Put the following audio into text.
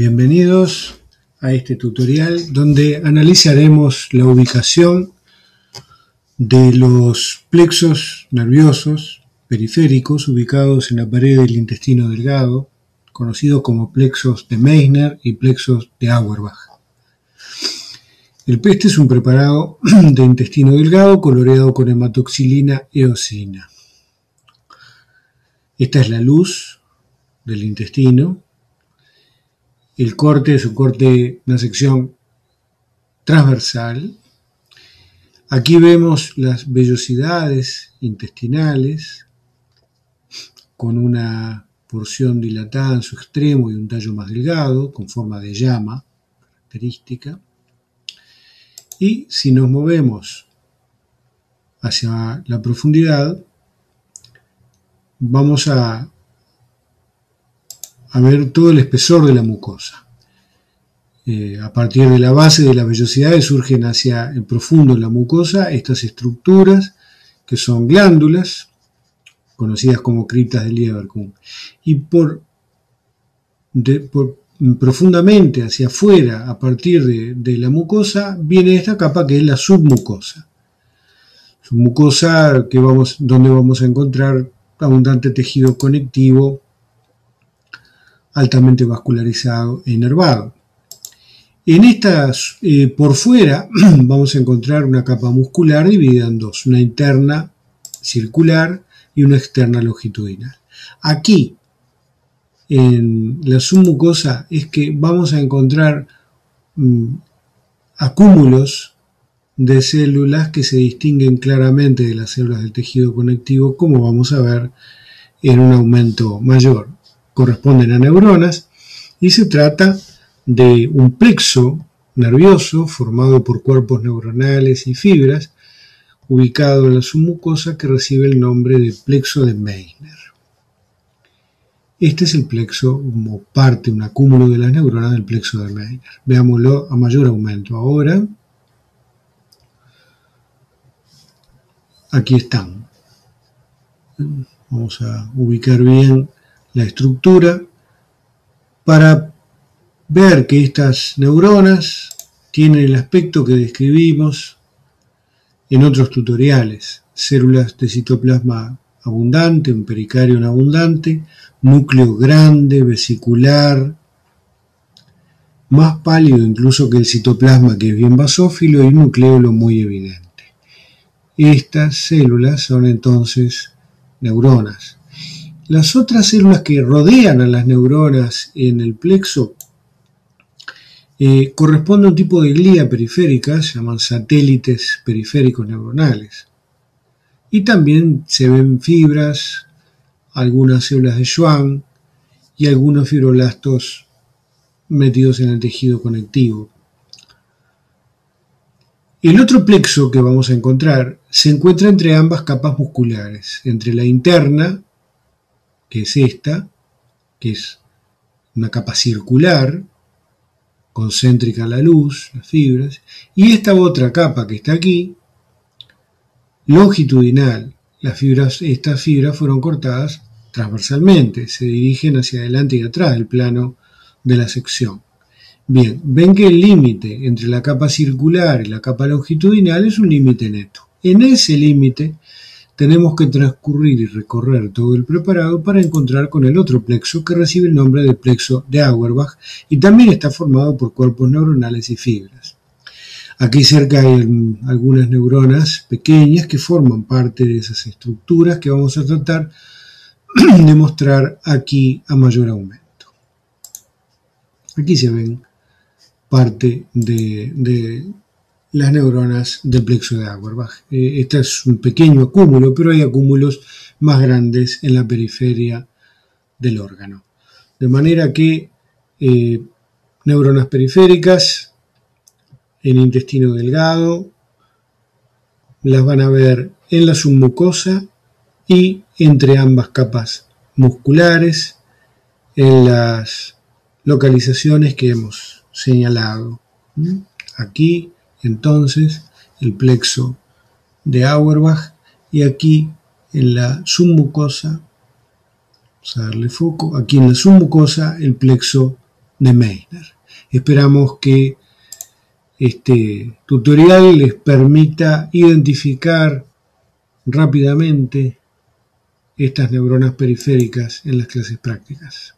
Bienvenidos a este tutorial donde analizaremos la ubicación de los plexos nerviosos periféricos ubicados en la pared del intestino delgado, conocidos como plexos de Meissner y plexos de Auerbach. El peste es un preparado de intestino delgado coloreado con hematoxilina eosina. Esta es la luz del intestino el corte es un corte, una sección transversal. Aquí vemos las vellosidades intestinales con una porción dilatada en su extremo y un tallo más delgado, con forma de llama característica. Y si nos movemos hacia la profundidad, vamos a a ver todo el espesor de la mucosa. Eh, a partir de la base de las vellosidades surgen hacia el profundo de la mucosa estas estructuras que son glándulas, conocidas como criptas de Lieberkühn. Y por, profundamente hacia afuera, a partir de, la mucosa, viene esta capa que es la submucosa. Submucosa que vamos, donde vamos a encontrar abundante tejido conectivo altamente vascularizado e inervado. En estas, eh, por fuera, vamos a encontrar una capa muscular dividida en dos, una interna circular y una externa longitudinal. Aquí, en la submucosa, es que vamos a encontrar mm, acúmulos de células que se distinguen claramente de las células del tejido conectivo, como vamos a ver en un aumento mayor corresponden a neuronas y se trata de un plexo nervioso formado por cuerpos neuronales y fibras ubicado en la submucosa que recibe el nombre de plexo de Meissner. Este es el plexo como parte, un acúmulo de las neuronas del plexo de Meissner. Veámoslo a mayor aumento ahora. Aquí están. Vamos a ubicar bien la estructura para ver que estas neuronas tienen el aspecto que describimos en otros tutoriales. Células de citoplasma abundante, un pericardio abundante, núcleo grande, vesicular, más pálido incluso que el citoplasma que es bien basófilo y nucleolo muy evidente. Estas células son entonces neuronas. Las otras células que rodean a las neuronas en el plexo eh, corresponden a un tipo de glía periférica, se llaman satélites periféricos neuronales. Y también se ven fibras, algunas células de Schwann y algunos fibroblastos metidos en el tejido conectivo. El otro plexo que vamos a encontrar se encuentra entre ambas capas musculares, entre la interna que es esta, que es una capa circular, concéntrica a la luz, las fibras, y esta otra capa que está aquí, longitudinal. Las fibras, estas fibras fueron cortadas transversalmente, se dirigen hacia adelante y atrás del plano de la sección. Bien, ven que el límite entre la capa circular y la capa longitudinal es un límite neto. En ese límite tenemos que transcurrir y recorrer todo el preparado para encontrar con el otro plexo que recibe el nombre de plexo de Auerbach y también está formado por cuerpos neuronales y fibras. Aquí cerca hay algunas neuronas pequeñas que forman parte de esas estructuras que vamos a tratar de mostrar aquí a mayor aumento. Aquí se ven parte de, las neuronas del plexo de Auerbach. Eh, este es un pequeño acúmulo, pero hay acúmulos más grandes en la periferia del órgano. De manera que eh, neuronas periféricas en intestino delgado las van a ver en la submucosa y entre ambas capas musculares en las localizaciones que hemos señalado. Aquí entonces el plexo de Auerbach y aquí en la submucosa, vamos a darle foco, aquí en la submucosa el plexo de Meissner. Esperamos que este tutorial les permita identificar rápidamente estas neuronas periféricas en las clases prácticas.